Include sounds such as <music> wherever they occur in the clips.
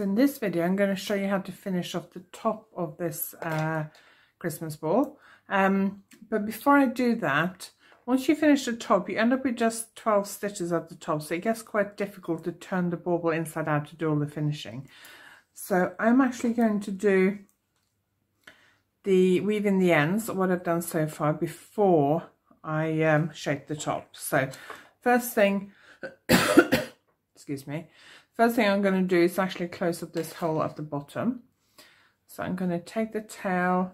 So in this video, I'm going to show you how to finish off the top of this uh, Christmas ball. Um, but before I do that, once you finish the top, you end up with just 12 stitches at the top. So it gets quite difficult to turn the bauble inside out to do all the finishing. So I'm actually going to do the weaving the ends, what I've done so far, before I um, shape the top. So first thing, <coughs> excuse me, First thing I'm going to do is actually close up this hole at the bottom. So I'm going to take the tail,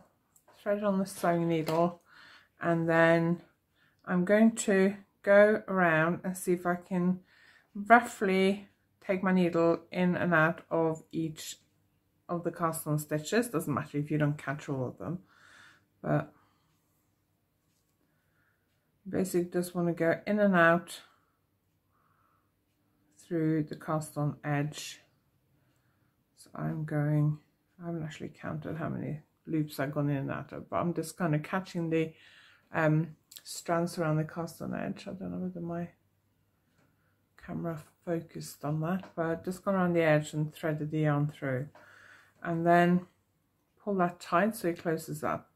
thread it on the sewing needle, and then I'm going to go around and see if I can roughly take my needle in and out of each of the cast on stitches. Doesn't matter if you don't catch all of them, but basically just want to go in and out through the cast on edge. So I'm going, I haven't actually counted how many loops I've gone in and out of, but I'm just kind of catching the um, strands around the cast on edge. I don't know whether my camera focused on that, but just gone around the edge and threaded the yarn through. And then pull that tight so it closes up.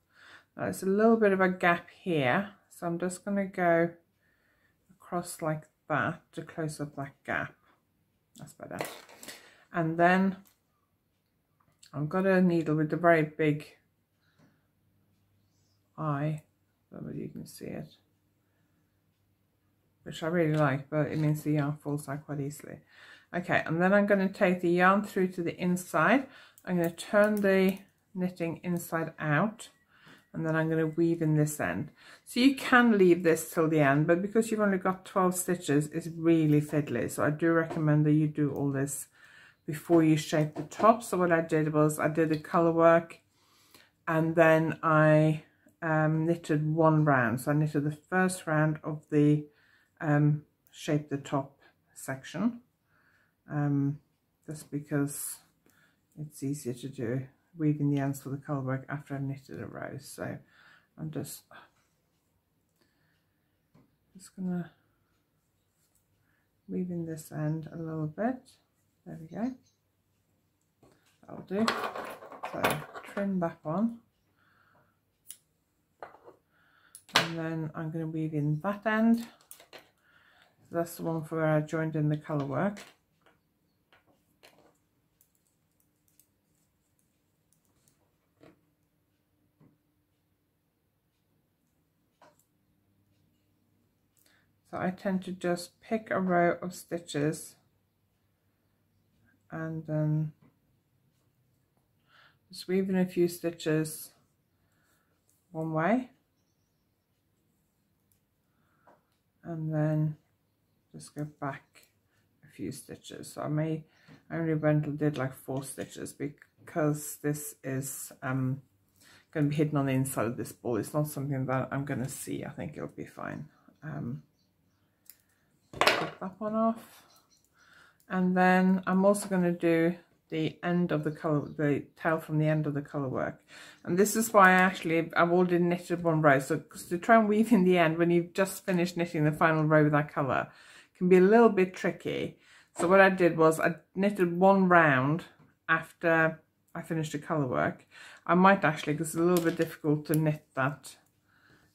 Now there's a little bit of a gap here, so I'm just going to go across like that to close up that gap that's better. And then I've got a needle with a very big eye I don't know if you can see it which I really like but it means the yarn falls out quite easily. Okay and then I'm going to take the yarn through to the inside. I'm going to turn the knitting inside out and then I'm going to weave in this end. So you can leave this till the end, but because you've only got 12 stitches, it's really fiddly. So I do recommend that you do all this before you shape the top. So what I did was I did the colour work and then I um, knitted one round. So I knitted the first round of the um, shape the top section um, just because it's easier to do weaving the ends for the colour work after I've knitted a row. So I'm just just gonna weave in this end a little bit. There we go. That'll do. So trim that on. And then I'm going to weave in that end. that's the one for where I joined in the colour work. I tend to just pick a row of stitches and then just weave in a few stitches one way and then just go back a few stitches. So I may I only went and did like four stitches because this is um, going to be hidden on the inside of this ball. It's not something that I'm going to see. I think it'll be fine. Um, that one off. And then I'm also going to do the end of the color, the tail from the end of the color work. And this is why I actually, I've already knitted one row. So to try and weave in the end when you've just finished knitting the final row with that color can be a little bit tricky. So what I did was I knitted one round after I finished the colour work. I might actually, because it's a little bit difficult to knit that,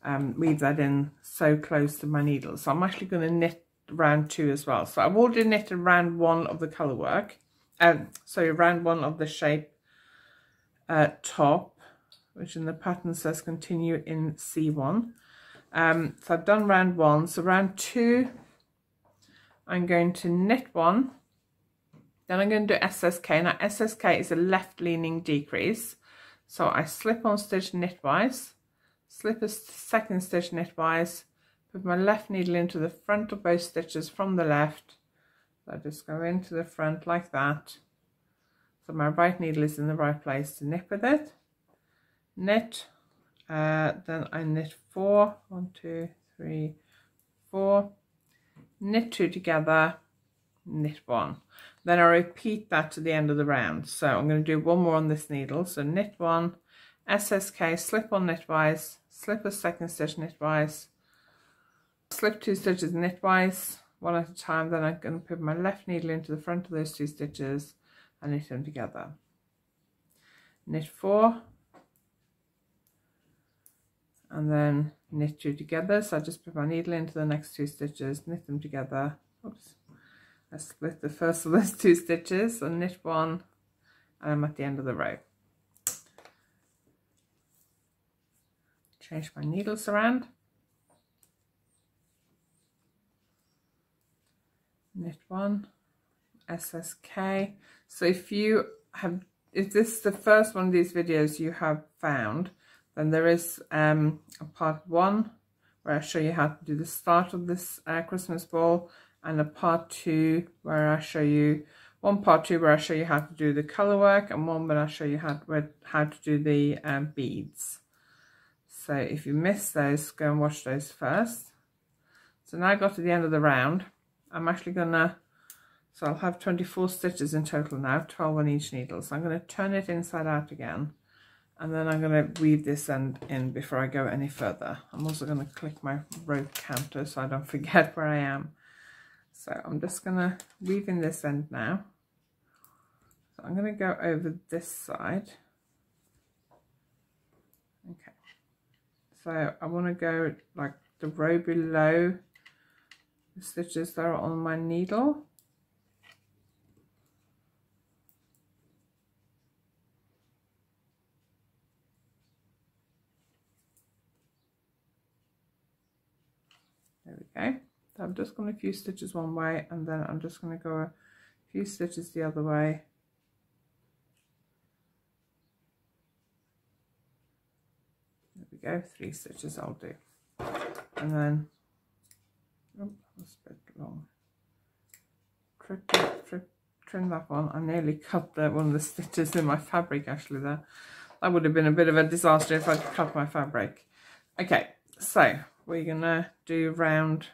um, weave that in so close to my needle. So I'm actually going to knit round two as well. So I've already knitted round one of the colour work. Um, so round one of the shape uh, top, which in the pattern says continue in C1. Um, so I've done round one. So round two, I'm going to knit one. Then I'm going to do SSK. Now SSK is a left leaning decrease. So I slip on stitch knitwise, slip a second stitch knitwise, put my left needle into the front of both stitches from the left. So I just go into the front like that. So my right needle is in the right place to knit with it. Knit uh, then I knit four. One two three four. Knit two together. Knit one. Then I repeat that to the end of the round. So I'm going to do one more on this needle. So knit one. SSK slip on knitwise slip a second stitch knitwise slip two stitches knitwise one at a time then I'm going to put my left needle into the front of those two stitches and knit them together. Knit four. And then knit two together. So I just put my needle into the next two stitches knit them together. Oops. I split the first of those <laughs> two stitches and knit one and I'm at the end of the row. Change my needles around knit one SSK so if you have if this is the first one of these videos you have found then there is um, a part one where I show you how to do the start of this uh, Christmas ball and a part two where I show you one part two where I show you how to do the color work and one where I show you how to, how to do the um, beads. So if you missed those, go and watch those first. So now I got to the end of the round. I'm actually gonna, so I'll have 24 stitches in total now, 12 on each needle. So I'm gonna turn it inside out again and then I'm going to weave this end in before I go any further. I'm also going to click my row counter so I don't <laughs> forget where I am. So I'm just going to weave in this end now. So I'm going to go over this side. Okay. So I want to go like the row below stitches that are on my needle. okay so I've just gone a few stitches one way and then I'm just going to go a few stitches the other way. There we go. Three stitches I'll do. And then oh, that's a bit long trim, trim, trim that one. I nearly cut the, one of the stitches in my fabric actually there. That would have been a bit of a disaster if I'd cut my fabric. Okay so we're gonna do round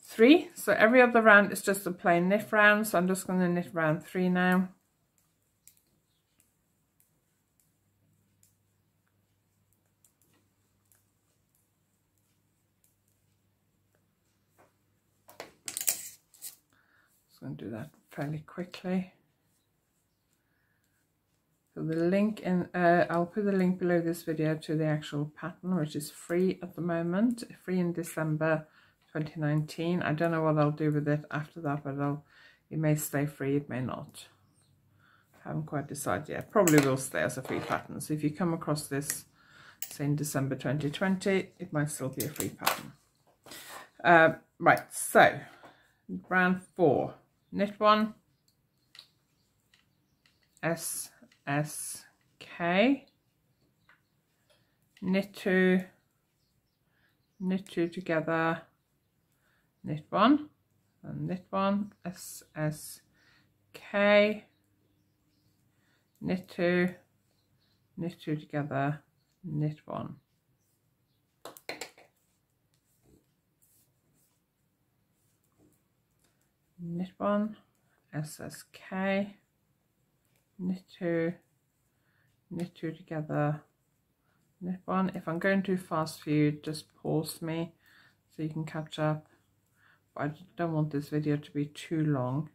three. So every other round is just a plain knit round so I'm just to knit round three now just going to do that fairly quickly so the link in, uh, I'll put the link below this video to the actual pattern, which is free at the moment, free in December 2019. I don't know what I'll do with it after that, but I'll, it may stay free, it may not. I haven't quite decided yet. Probably will stay as a free pattern. So if you come across this, say in December 2020, it might still be a free pattern. Uh, right, so round four, knit one, S S K. Knit two. Knit two together. Knit one. And knit one. S S K. Knit two. Knit two together. Knit one knit one SSK knit two, knit two together, knit one. If I'm going too fast for you, just pause me so you can catch up. But I don't want this video to be too long.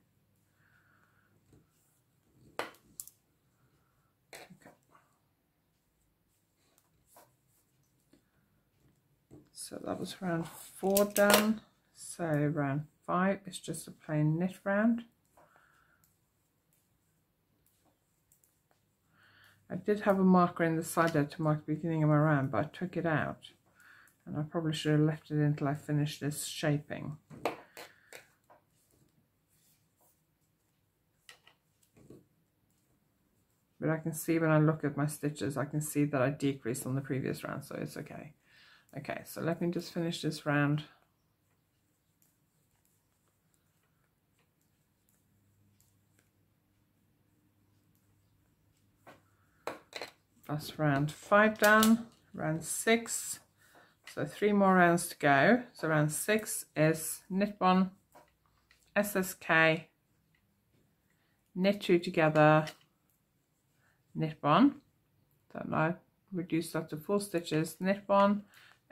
So that was round four done. So round five is just a plain knit round. I did have a marker in the side there to mark the beginning of my round, but I took it out. And I probably should have left it until I finished this shaping. But I can see when I look at my stitches, I can see that I decreased on the previous round, so it's okay. Okay, so let me just finish this round. That's round five done round six. So three more rounds to go. So round six is knit one ssk knit two together knit one. So now reduce that to four stitches knit one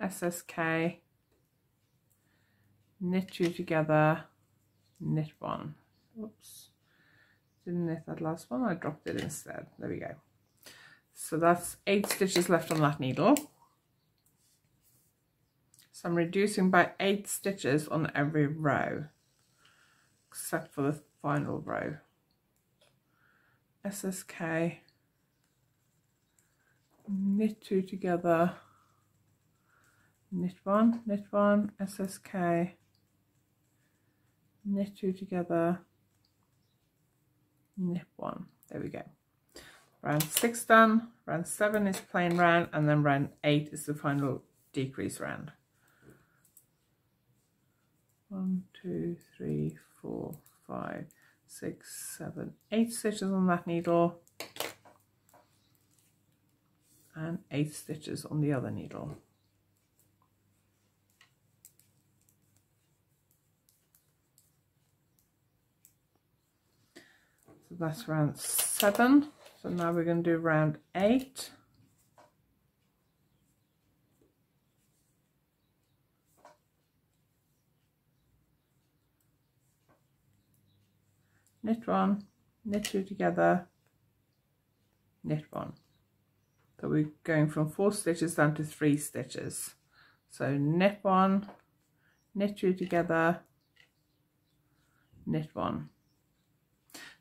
ssk knit two together knit one. Oops. Didn't knit that last one, I dropped it instead. There we go. So that's eight stitches left on that needle. So I'm reducing by eight stitches on every row, except for the final row. SSK, knit two together, knit one, knit one, SSK, knit two together, knit one. There we go. Round six done, round seven is plain round, and then round eight is the final decrease round. One, two, three, four, five, six, seven, eight stitches on that needle and eight stitches on the other needle. So that's round seven. So now we're going to do round eight. knit one, knit two together, knit one. So we're going from four stitches down to three stitches. So knit one, knit two together, knit one.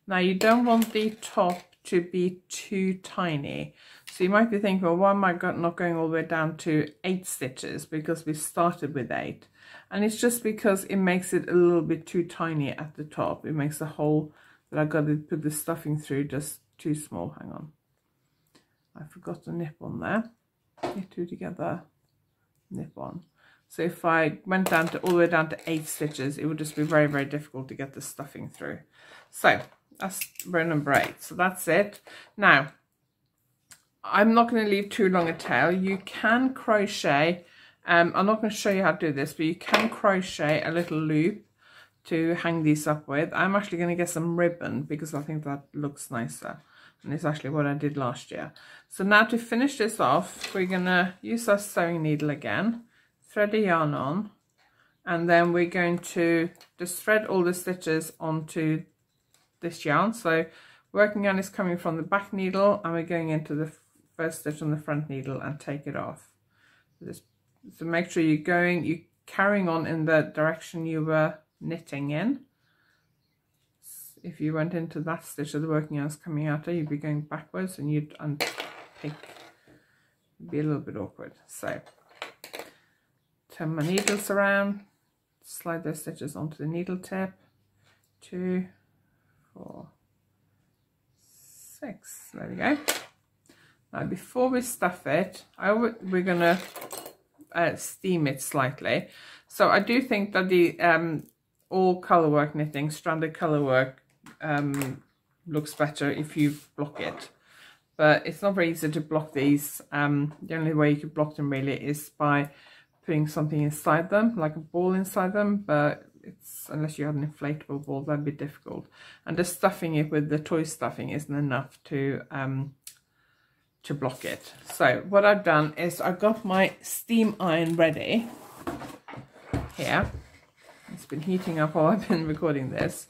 Now you don't want the top to be too tiny. So you might be thinking, well, why am I not going all the way down to eight stitches? Because we started with eight. And it's just because it makes it a little bit too tiny at the top. It makes the hole that I got to put the stuffing through just too small. Hang on. I forgot to nip on there. Two together, nip on. So if I went down to all the way down to eight stitches, it would just be very, very difficult to get the stuffing through. So that's row number eight. So that's it. Now, I'm not going to leave too long a tail. You can crochet. Um, I'm not going to show you how to do this, but you can crochet a little loop to hang these up with. I'm actually going to get some ribbon because I think that looks nicer. And it's actually what I did last year. So now to finish this off, we're going to use our sewing needle again, thread the yarn on, and then we're going to just thread all the stitches onto this yarn. So working yarn is coming from the back needle and we're going into the first stitch on the front needle and take it off. Just so make sure you're going, you're carrying on in the direction you were knitting in. If you went into that stitch of the working yarns coming out you'd be going backwards and you'd unpick. It'd be a little bit awkward. So turn my needles around, slide those stitches onto the needle tip. Two, four, six. There we go. Now before we stuff it, I we're gonna uh, steam it slightly. So I do think that the um, all colorwork knitting, stranded colorwork um, looks better if you block it. But it's not very easy to block these. Um, the only way you could block them really is by putting something inside them, like a ball inside them. But it's unless you have an inflatable ball, that'd be difficult. And just stuffing it with the toy stuffing isn't enough to um, to block it. So what I've done is I've got my steam iron ready here. It's been heating up while <laughs> I've been recording this.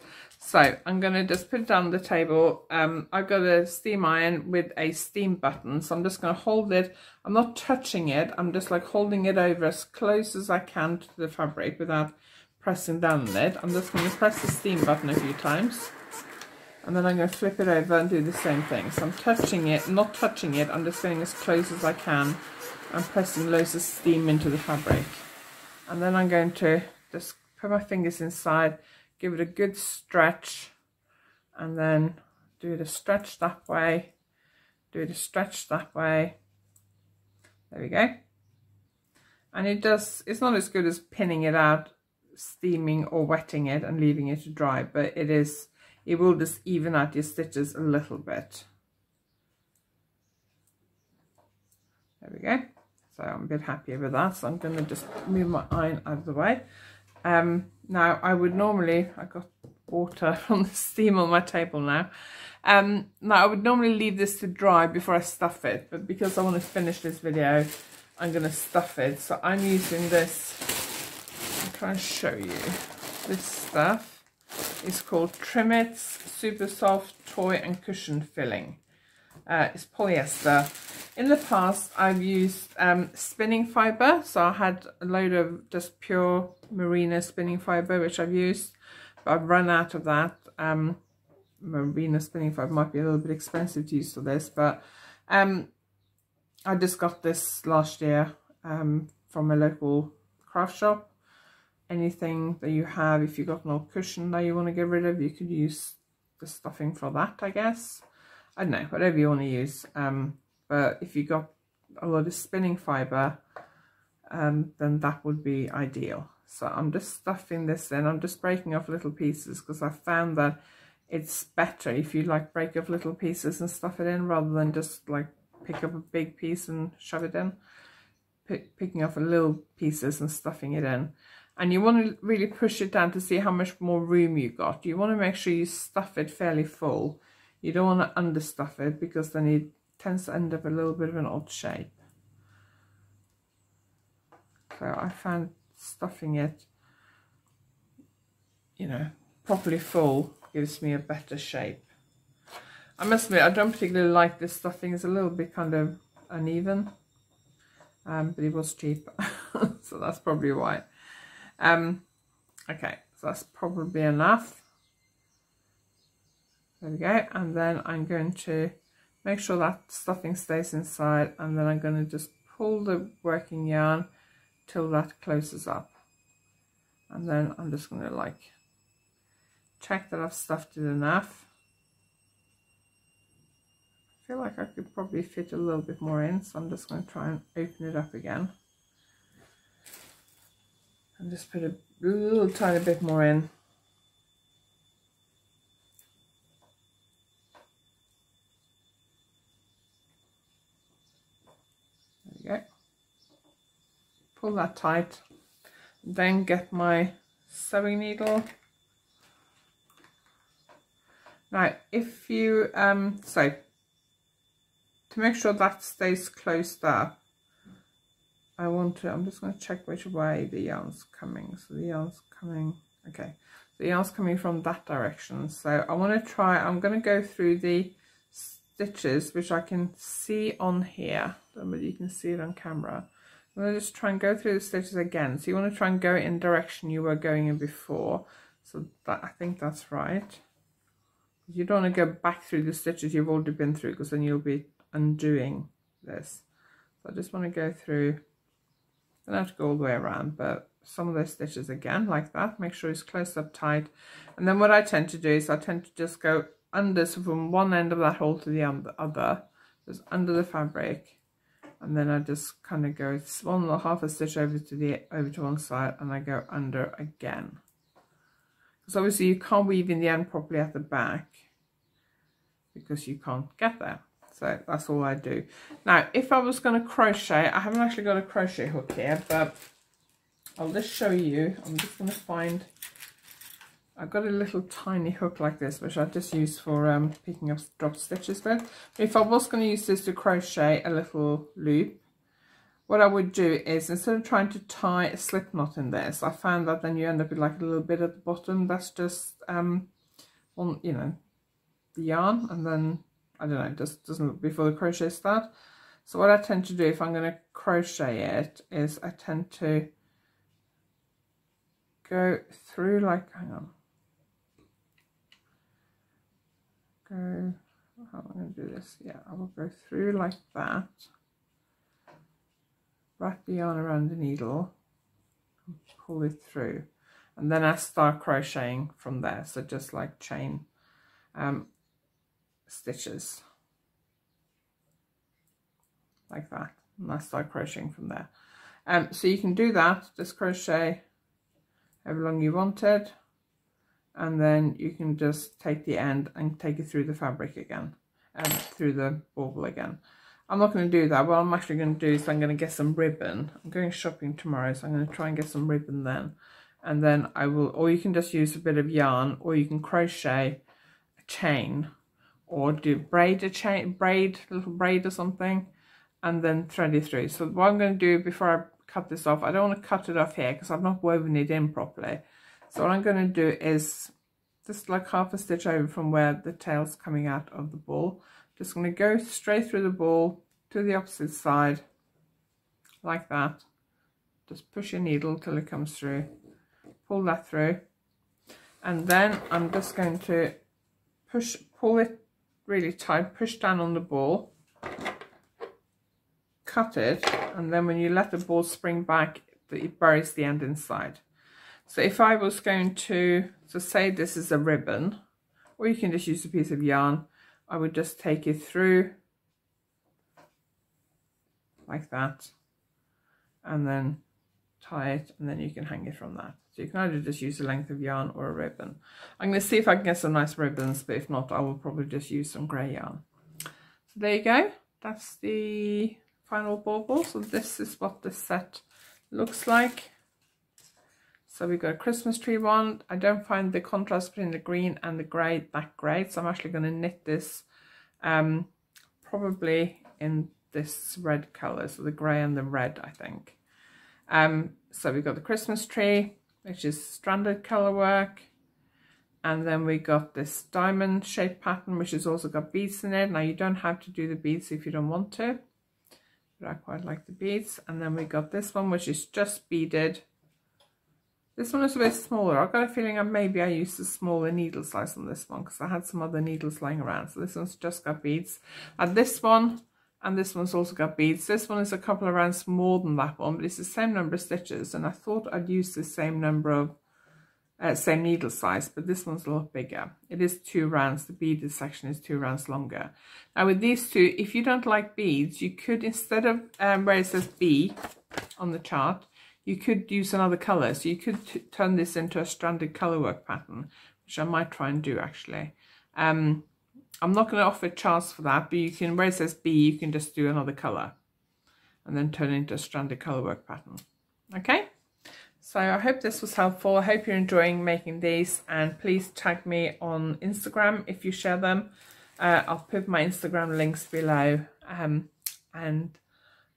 So I'm going to just put it on the table. Um, I've got a steam iron with a steam button. So I'm just going to hold it. I'm not touching it. I'm just like holding it over as close as I can to the fabric without pressing down on it. I'm just going to press the steam button a few times. And then I'm going to flip it over and do the same thing. So I'm touching it, not touching it. I'm just getting as close as I can. I'm pressing loads of steam into the fabric. And then I'm going to just put my fingers inside, give it a good stretch, and then do the stretch that way, do the stretch that way. There we go. And it does, it's not as good as pinning it out, steaming or wetting it and leaving it to dry, but it is, it will just even out your stitches a little bit. There we go. So I'm a bit happier with that. So I'm going to just move my iron out of the way. Um, now, I would normally, I got water <laughs> from the steam on my table now. Um, now, I would normally leave this to dry before I stuff it, but because I want to finish this video, I'm going to stuff it. So I'm using this, try and show you this stuff. is called Trimits Super Soft Toy and Cushion Filling. Uh, it's polyester. In the past, I've used um, spinning fibre. So I had a load of just pure merino spinning fibre, which I've used. But I've run out of that. Um, merino spinning fibre might be a little bit expensive to use for this. But um, I just got this last year um, from a local craft shop. Anything that you have, if you've got an old cushion that you want to get rid of, you could use the stuffing for that, I guess. I don't know, whatever you want to use. Um, but if you've got a lot of spinning fibre, um, then that would be ideal. So I'm just stuffing this in. I'm just breaking off little pieces because I found that it's better if you like break off little pieces and stuff it in rather than just like pick up a big piece and shove it in. Pick, picking off a little pieces and stuffing it in. And you want to really push it down to see how much more room you got. You want to make sure you stuff it fairly full you don't want to understuff it because then it tends to end up a little bit of an odd shape. So I found stuffing it, you know, properly full gives me a better shape. I must admit, I don't particularly like this stuffing. It's a little bit kind of uneven, um, but it was cheap, <laughs> so that's probably why. Um, okay, so that's probably enough. There we go. And then I'm going to make sure that stuffing stays inside and then I'm going to just pull the working yarn till that closes up. And then I'm just going to like check that I've stuffed it enough. I feel like I could probably fit a little bit more in, so I'm just going to try and open it up again. And just put a little tiny bit more in. There we go. Pull that tight then get my sewing needle now if you um so to make sure that stays closed up I want to I'm just going to check which way the yarn's coming so the yarn's coming okay So the yarn's coming from that direction so I want to try I'm going to go through the stitches which I can see on here but you can see it on camera I'm going to just try and go through the stitches again. So you want to try and go in direction you were going in before. So that I think that's right. You don't want to go back through the stitches you've already been through because then you'll be undoing this. So I just want to go through, don't have to go all the way around, but some of those stitches again like that. Make sure it's close up tight. And then what I tend to do is I tend to just go under, so from one end of that hole to the um, other, just under the fabric and then I just kind of go one half a stitch over to the over to one side and I go under again because obviously you can't weave in the end properly at the back because you can't get there so that's all I do now if I was going to crochet I haven't actually got a crochet hook here but I'll just show you I'm just going to find I've got a little tiny hook like this, which I just use for um, picking up drop stitches with. If I was going to use this to crochet a little loop, what I would do is instead of trying to tie a slip knot in this, I found that then you end up with like a little bit at the bottom. That's just, um, on, you know, the yarn. And then, I don't know, just doesn't look before the crochet start. So what I tend to do if I'm going to crochet it is I tend to go through like, hang on, go, how am I going to do this? Yeah, I will go through like that, wrap the yarn around the needle, and pull it through. And then I start crocheting from there. So just like chain um, stitches like that. And I start crocheting from there. Um, so you can do that, just crochet however long you wanted and then you can just take the end and take it through the fabric again and through the bauble again. I'm not going to do that. What I'm actually going to do is I'm going to get some ribbon. I'm going shopping tomorrow, so I'm going to try and get some ribbon then. And then I will, or you can just use a bit of yarn, or you can crochet a chain, or do braid a chain, braid, little braid or something, and then thread it through. So what I'm going to do before I cut this off, I don't want to cut it off here because I've not woven it in properly. So what I'm going to do is just like half a stitch over from where the tail's coming out of the ball. Just going to go straight through the ball to the opposite side, like that. Just push your needle till it comes through. Pull that through. And then I'm just going to push, pull it really tight, push down on the ball, cut it, and then when you let the ball spring back, it buries the end inside. So if I was going to, so say this is a ribbon, or you can just use a piece of yarn, I would just take it through like that, and then tie it, and then you can hang it from that. So you can either just use a length of yarn or a ribbon. I'm going to see if I can get some nice ribbons, but if not, I will probably just use some grey yarn. So there you go. That's the final bauble. So this is what the set looks like. So we've got a Christmas tree one. I don't find the contrast between the green and the grey that great. So I'm actually going to knit this um, probably in this red colour. So the grey and the red, I think. Um, so we've got the Christmas tree, which is stranded colour work. And then we got this diamond shape pattern, which has also got beads in it. Now you don't have to do the beads if you don't want to. But I quite like the beads. And then we got this one, which is just beaded this one is a bit smaller. I've got a feeling I maybe I used a smaller needle size on this one because I had some other needles lying around. So this one's just got beads. And this one and this one's also got beads. This one is a couple of rounds more than that one, but it's the same number of stitches. And I thought I'd use the same number of, uh, same needle size, but this one's a lot bigger. It is two rounds. The beaded section is two rounds longer. Now with these two, if you don't like beads, you could, instead of um, where it says B on the chart, you could use another colour. So you could turn this into a stranded colour work pattern, which I might try and do actually. Um, I'm not going to offer a chance for that, but you can, where it says B, you can just do another colour and then turn it into a stranded colour work pattern. Okay, so I hope this was helpful. I hope you're enjoying making these and please tag me on Instagram if you share them. Uh, I'll put my Instagram links below um, and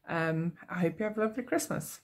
um, I hope you have a lovely Christmas.